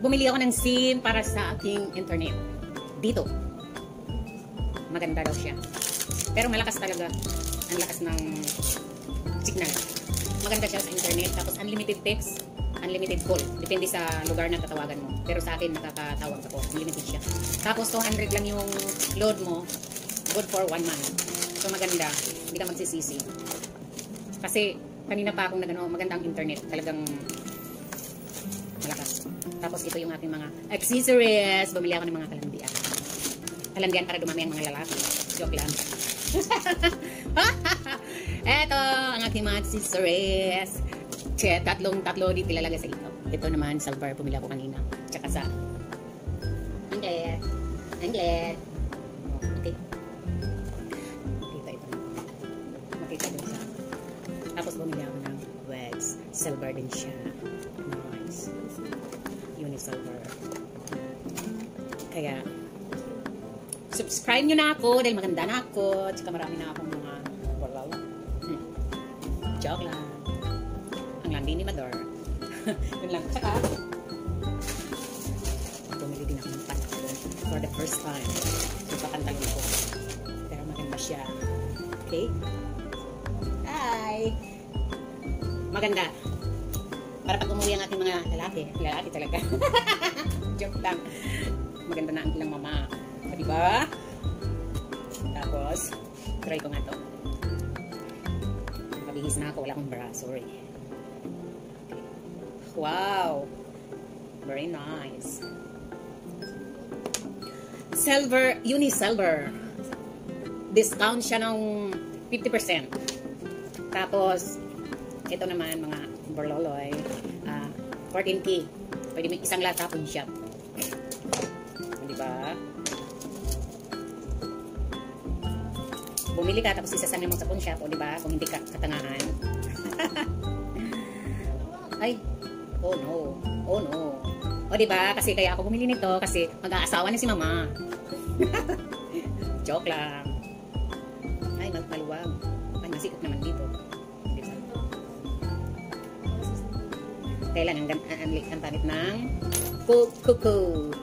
bumili ako ng SIM para sa aking internet. Dito. Maganda daw siya. Pero malakas talaga. Ang lakas ng signal. Maganda siya sa internet. Tapos unlimited text, unlimited call. Depende sa lugar na tatawagan mo. Pero sa akin, nakakatawag ako. Unlimited siya. Tapos 200 lang yung load mo. Good for one month. So maganda. Hindi ka magsisisi. Kasi kanina pa akong nagano, magandang internet. Talagang malakas. Tapos ito yung ating mga accessories. Bumili ako ng mga kalandian. Kalandian para dumami ang mga lalaki. Joke lang. Ito ang ating mga accessories. Che, tatlong tatlo dito ilalagay sa ito. Ito naman, silver. Pumili ako kanina. Tsaka sa Anglet. Anglet. Okay. Makita ito. Makita din sa tapos bumili ako ng wax. Silver din siya. Unisilver. Kaya, subscribe nyo na ako dahil maganda na ako. Tsaka marami na akong mga walaw. Hmm. Joke lang. Ang landi ni Mador. Yun lang. Tsaka, bumili din ako ng pantalon for the first time. So, papantalon ko. Pero maganda siya. Okay? Hi! Maganda. Para pag umuwi ang ating mga lalaki. Lalaki talaga. Joke lang. Maganda na ang ilang mama. O, diba? Tapos, try ko nga to. Nakabihis na ako. Wala akong bra. Sorry. Wow! Very nice. Silver, Unisilver. Discount siya ng 50%. Tapos, ito naman, mga borloloy. Uh, 14K. Pwede may isang lot tapon siya. Di ba? Bumili ka, tapos isasamin mo sa pawn shop, o di ba? Kung hindi ka katangahan. Ay, oh no. Oh no. O di ba? Kasi kaya ako bumili nito kasi mag-aasawa na si mama. Joke lang. Kailan ang, ang, ang, ang tanit ng kuku.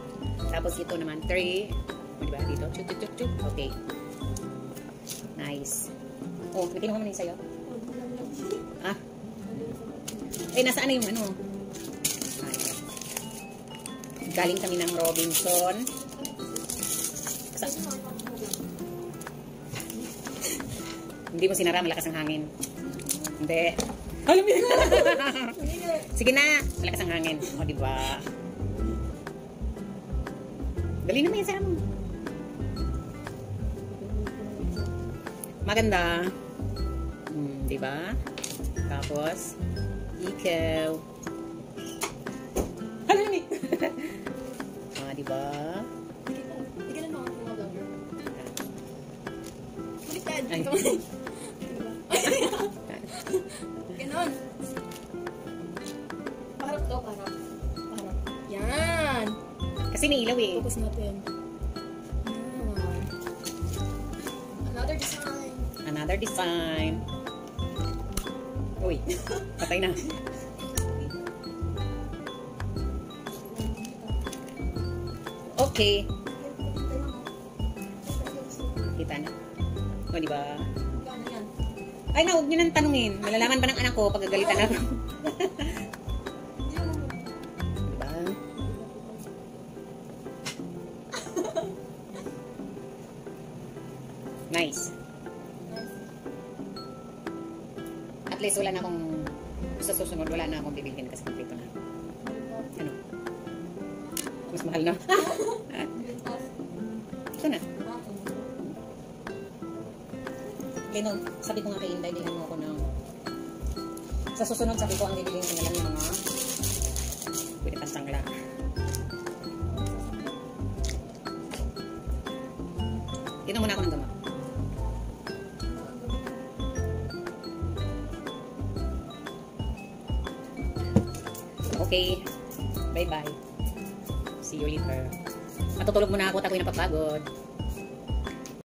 Tapos ito naman, 3. O, di ba? Dito. Chuk, chuk, chuk, chuk. Okay. Nice. Oh, may kinuha mo na yung sayo. Ah. Eh, nasaan na yung ano? Galing kami ng Robinson. Sa Hindi mo sinara, malakas ang hangin. Hindi. Alam mo Sige na, malakas ang hangin. O, di ba? Dali naman yung sara mo. Maganda. Hmm, di ba? Tapos, ikaw. Kasi may ilaw eh. Focus natin. Another design. Another design. Uy, patay na. Okay. Kita na. O, di ba? Ay, na, huwag nyo nang tanungin. Malalaman ba ng anak ko pag gagalitan ako? Nice. At least wala na akong sa susunod wala na akong bibilhin kasi kompleto na. Ano? Mas mahal na. Ito na. Kaya nung, sabi ko nga kay Inday, bilhan mo ako ng sa susunod sabi ko ang bibilhin ko na yung mga pwede pang sangla. Dito muna ako ng gamot. Okay. Bye-bye. See you later. Matutulog muna ako, tako'y napapagod.